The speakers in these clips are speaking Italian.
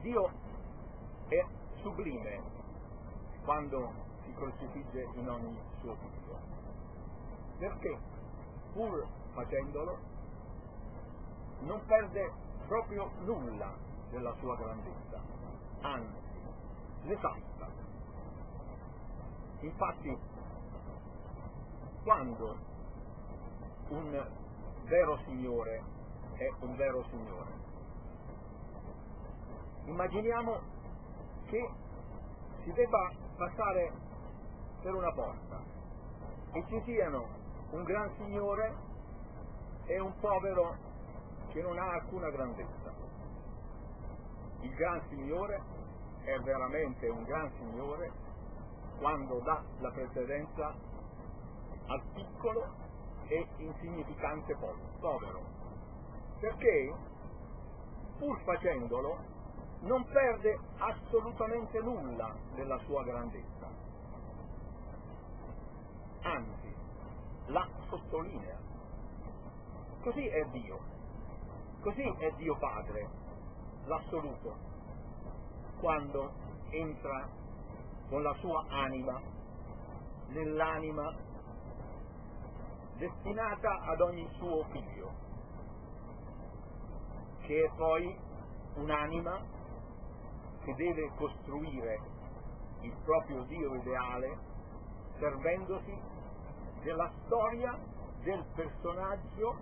Dio è sublime quando si crocifigge in ogni suo figlio, perché pur facendolo non perde proprio nulla della sua grandezza, anzi l'esalta. Infatti, quando un vero Signore è un vero Signore, immaginiamo che si debba passare per una porta e ci siano un gran Signore e un povero che non ha alcuna grandezza. Il gran Signore è veramente un gran Signore quando dà la precedenza al piccolo e insignificante povero, perché pur facendolo non perde assolutamente nulla della sua grandezza, anzi la sottolinea. Così è Dio, così è Dio Padre, l'assoluto, quando entra con la sua anima nell'anima destinata ad ogni suo figlio, che è poi un'anima che deve costruire il proprio Dio ideale servendosi della storia del personaggio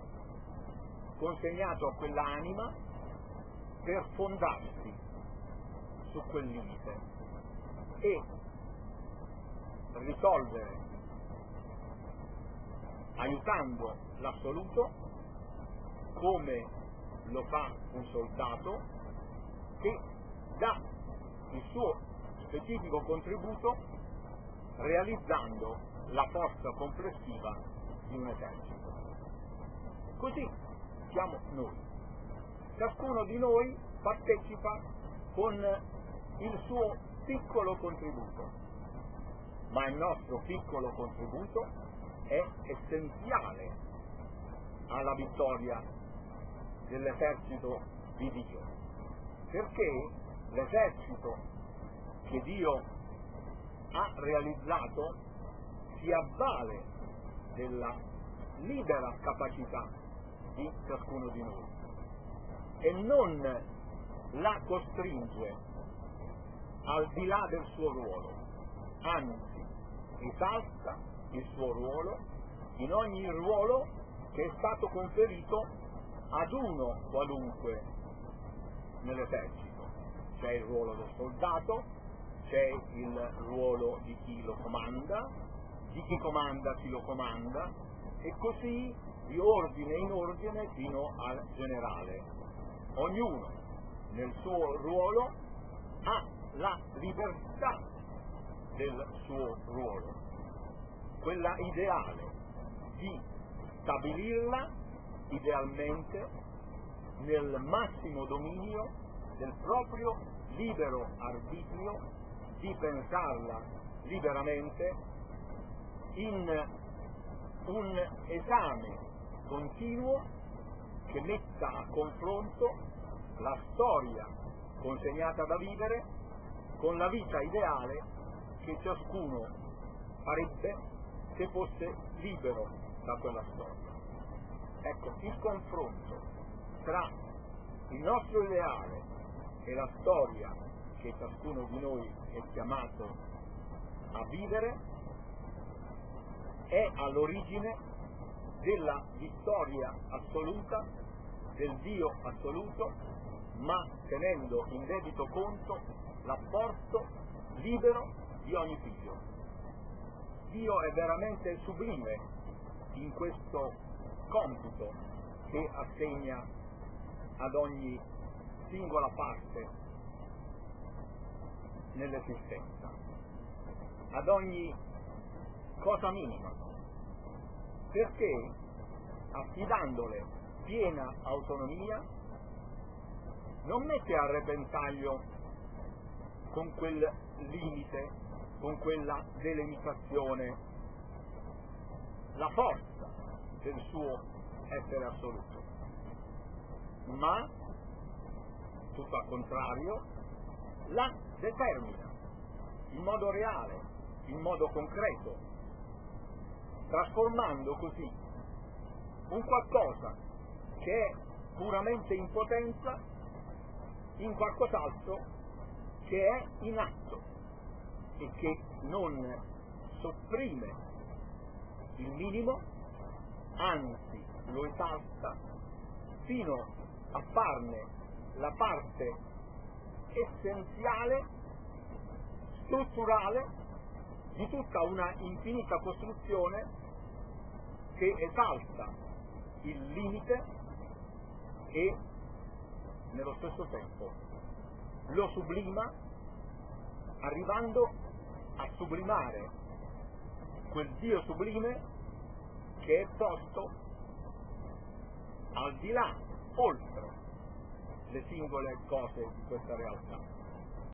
consegnato a quell'anima per fondarsi su quel limite e risolvere aiutando l'assoluto come lo fa un soldato che dà il suo specifico contributo realizzando la forza complessiva di un esercito. Così siamo noi. Ciascuno di noi partecipa con il suo piccolo contributo, ma il nostro piccolo contributo è essenziale alla vittoria dell'esercito di Dio, perché l'esercito che Dio ha realizzato si avvale della libera capacità di ciascuno di noi e non la costringe al di là del suo ruolo, anzi esalta il suo ruolo in ogni ruolo che è stato conferito ad uno qualunque nell'esercito. C'è il ruolo del soldato, c'è il ruolo di chi lo comanda, di chi comanda chi lo comanda e così di ordine in ordine fino al generale. Ognuno nel suo ruolo ha la libertà del suo ruolo, quella ideale di stabilirla idealmente nel massimo dominio del proprio libero arbitrio di pensarla liberamente in un esame continuo che metta a confronto la storia consegnata da vivere con la vita ideale che ciascuno farebbe se fosse libero da quella storia. Ecco, il confronto tra il nostro ideale e la storia che ciascuno di noi è chiamato a vivere è all'origine della vittoria assoluta del Dio assoluto, ma tenendo in debito conto l'apporto libero di ogni figlio. Dio è veramente sublime in questo compito che assegna ad ogni singola parte nell'esistenza, ad ogni cosa minima, perché affidandole piena autonomia non mette a repentaglio con quel limite, con quella delimitazione, la forza del suo essere assoluto, ma tutto al contrario la determina in modo reale, in modo concreto, trasformando così un qualcosa che è puramente in potenza in qualcos'altro che è in atto e che non sopprime il minimo, anzi lo esalta fino a farne la parte essenziale, strutturale di tutta una infinita costruzione che esalta il limite e nello stesso tempo lo sublima arrivando a sublimare quel Dio sublime che è posto al di là, oltre le singole cose di questa realtà.